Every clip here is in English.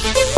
Thank you.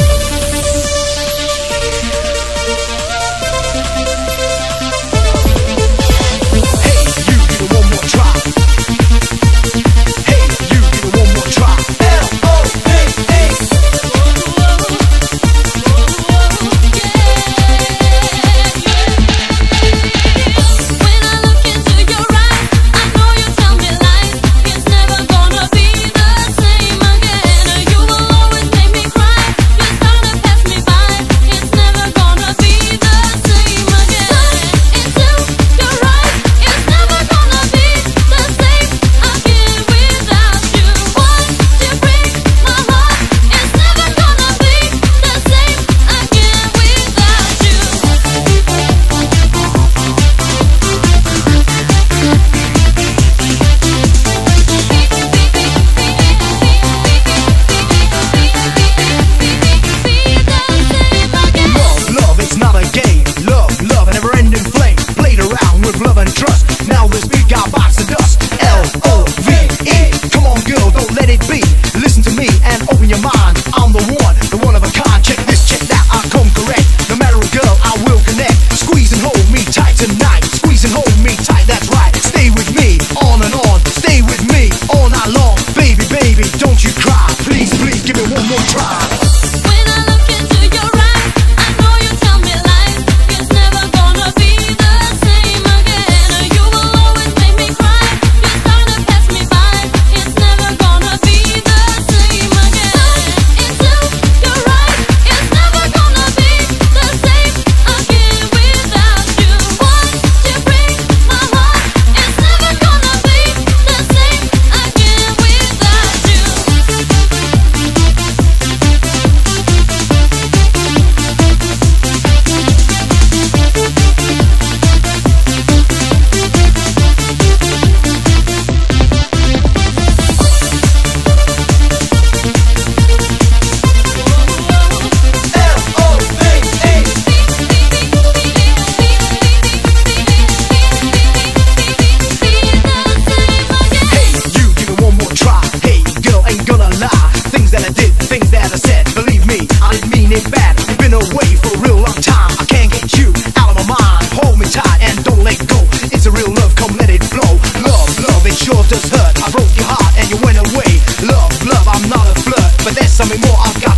finesse, I mean more, I've got